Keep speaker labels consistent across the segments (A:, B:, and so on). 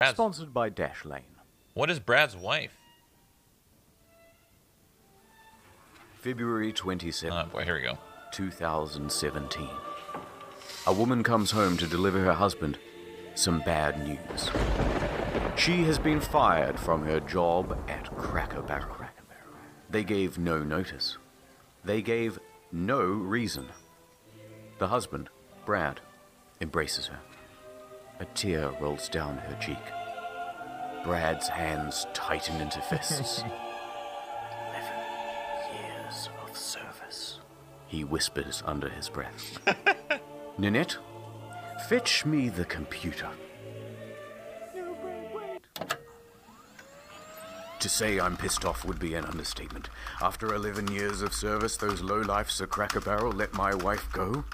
A: Brad's-
B: Sponsored by Dashlane.
A: What is Brad's wife?
B: February 27,
A: Oh boy, uh, here we go.
B: 2017. A woman comes home to deliver her husband some bad news. She has been fired from her job at Cracker Barrel. They gave no notice. They gave no reason. The husband, Brad, embraces her. A tear rolls down her cheek. Brad's hands tighten into fists. Eleven years of service, he whispers under his breath. Nanette, fetch me the computer. To say I'm pissed off would be an understatement. After 11 years of service, those lowlifes at Cracker Barrel let my wife go?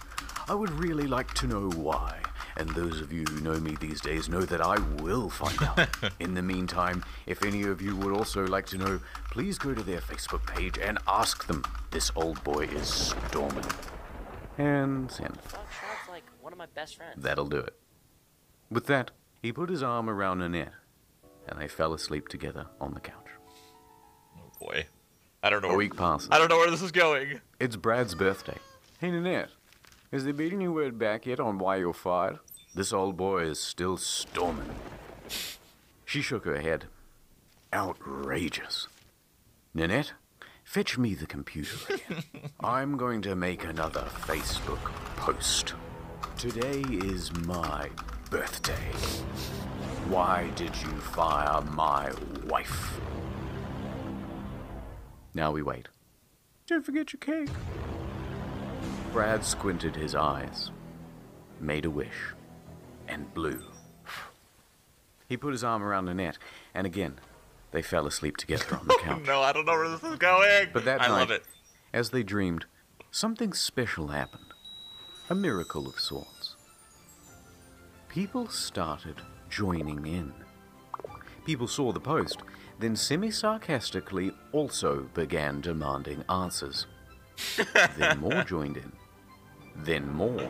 B: I would really like to know why. And those of you who know me these days know that I will find out. In the meantime, if any of you would also like to know, please go to their Facebook page and ask them. This old boy is storming. And send.
C: Fuck, like one of my best friends.
B: That'll do it. With that, he put his arm around Annette, and they fell asleep together on the couch.
A: Oh boy. I don't know.
B: A
A: Where,
B: week passes.
A: I don't know where this is going.
B: It's Brad's birthday. Hey, Nanette, has there been any word back yet on why you're fired? This old boy is still storming. She shook her head. Outrageous. Nanette, fetch me the computer again. I'm going to make another Facebook post. Today is my birthday. Why did you fire my wife? Now we wait. Don't forget your cake. Brad squinted his eyes, made a wish, and blew. He put his arm around Annette, and again, they fell asleep together on the couch.
A: No, I don't know where this is going.
B: But that
A: I
B: night,
A: love it.
B: as they dreamed, something special happened. A miracle of sorts. People started joining in. People saw the post, then semi sarcastically also began demanding answers. then more joined in. Then more.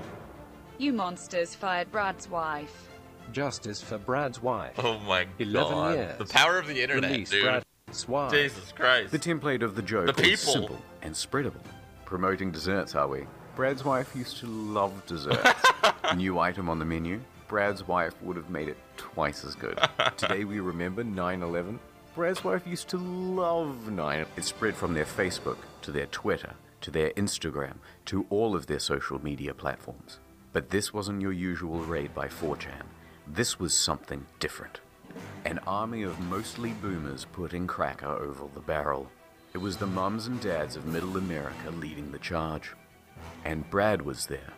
D: You monsters fired Brad's wife.
E: Justice for Brad's wife.
A: Oh my
E: 11
A: god.
E: years.
A: The power of the internet,
E: Release
A: dude.
E: Brad's wife.
A: Jesus Christ.
B: The template of the joke
A: The
B: was
A: people.
B: simple and spreadable. Promoting desserts, are we? Brad's wife used to love desserts. New item on the menu. Brad's wife would have made it twice as good. Today we remember 9/11. Brad's wife used to love 9. It spread from their Facebook to their Twitter to their Instagram to all of their social media platforms. But this wasn't your usual raid by 4chan. This was something different. An army of mostly boomers putting cracker over the barrel. It was the mums and dads of middle America leading the charge. And Brad was there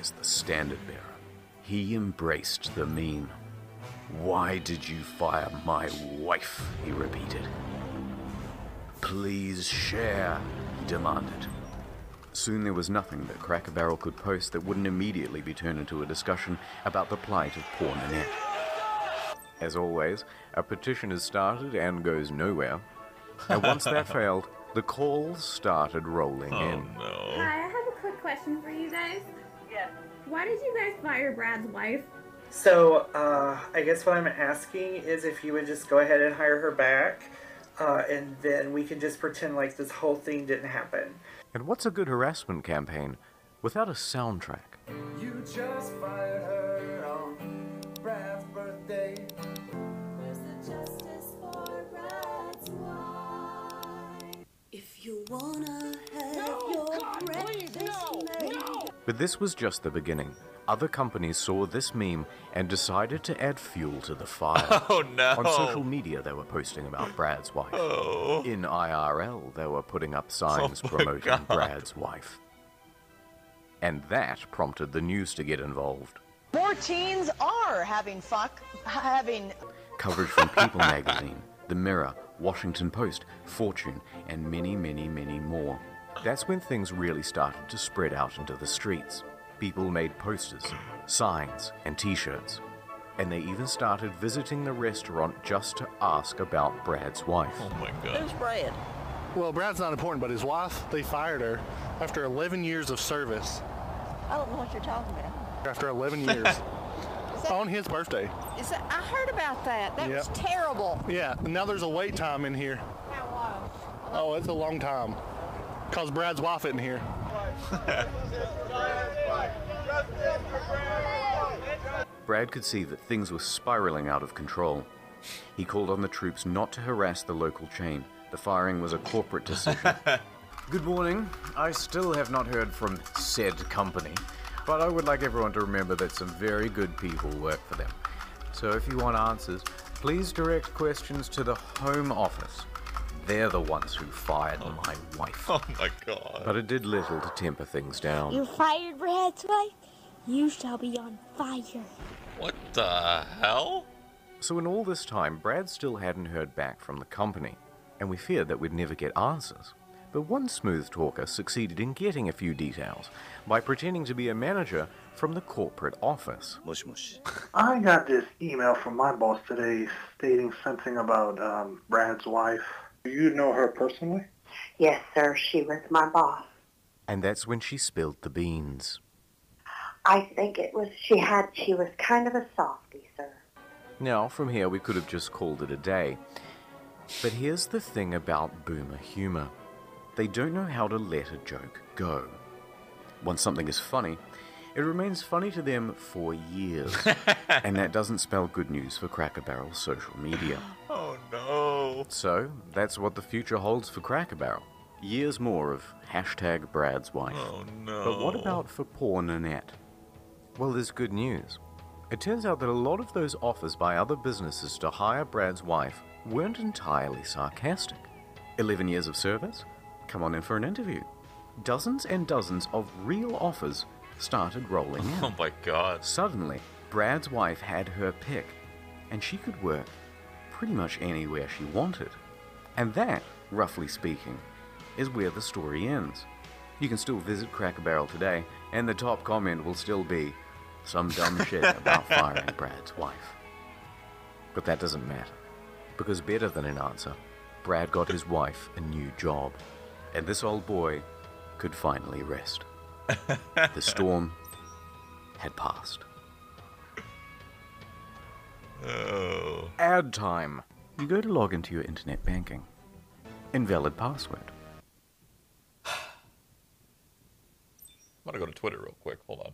B: as the standard bearer. He embraced the meme. Why did you fire my wife? he repeated. Please share, he demanded. Soon there was nothing that Cracker Barrel could post that wouldn't immediately be turned into a discussion about the plight of poor Nanette. As always, a petition is started and goes nowhere. And once that failed, the calls started rolling
A: oh
B: in.
A: no.
F: Hi, I have a quick question for you guys.
G: Yeah.
F: Why did you guys fire Brad's wife?
G: So, uh, I guess what I'm asking is if you would just go ahead and hire her back, uh, and then we can just pretend like this whole thing didn't happen.
B: And what's a good harassment campaign without a soundtrack? But this was just the beginning. Other companies saw this meme and decided to add fuel to the fire.
A: Oh no.
B: On social media, they were posting about Brad's wife.
A: Oh.
B: In IRL, they were putting up signs
A: Oh my
B: promoting
A: God.
B: Brad's wife. And that prompted the news to get involved.
H: More teens are having fuck, having
B: Coverage from People magazine, The Mirror, Washington Post, Fortune, and many, many, many more. That's when things really started to spread out into the streets. People made posters, signs, and t shirts. And they even started visiting the restaurant just to ask about Brad's wife.
A: Oh my God.
H: who's Brad?
I: Well, Brad's not important, but his wife, they fired her after 11 years of service.
H: I don't know what you're talking about.
I: After 11 years.
H: Is
I: On his birthday.
H: Is that, I heard about that. That was terrible.
I: Yeah, now there's a wait time in here.
H: How long?
I: Oh, it's a long time. Cause Brad's wife isn't here.
B: Brad could see that things were spiraling out of control. He called on the troops not to harass the local chain. The firing was a corporate decision. Good morning. I still have not heard from said company, but I would like everyone to remember that some very good people work for them. So if you want answers, please direct questions to the Home Office. They're the ones who fired my wife.
A: Oh my god.
B: But it did little to temper things down.
J: You fired Brad's wife? You shall be on fire.
A: What the hell?
B: So, in all this time, Brad still hadn't heard back from the company, and we feared that we'd never get answers. But one smooth talker succeeded in getting a few details by pretending to be a manager from the corporate office. Mush mush.
K: I got this email from my boss today stating something about um, Brad's wife. You know her personally?
L: Yes, sir. She was my boss.
B: And that's when she spilled the beans.
L: I think it was she had she was kind of a softie, sir.
B: Now, from here, we could have just called it a day. But here's the thing about boomer humor they don't know how to let a joke go. Once something is funny, it remains funny to them for years. and that doesn't spell good news for Cracker Barrel's social media.
A: Oh no.
B: So, that's what the future holds for Cracker Barrel. Years more of hashtag Brad's wife.
A: Oh no.
B: But what about for poor Nanette? Well, there's good news. It turns out that a lot of those offers by other businesses to hire Brad's wife weren't entirely sarcastic. 11 years of service? Come on in for an interview. Dozens and dozens of real offers started rolling oh, in.
A: Oh my god.
B: Suddenly, Brad's wife had her pick, and she could work pretty much anywhere she wanted. And that, roughly speaking, is where the story ends. You can still visit Cracker Barrel today, and the top comment will still be some dumb shit about firing Brad's wife. But that doesn't matter, because better than an answer, Brad got his wife a new job, and this old boy could finally rest. the storm had passed.
A: Oh.
B: Ad time. You go to log into your internet banking. Invalid password.
A: I'm gonna go to Twitter real quick. Hold on.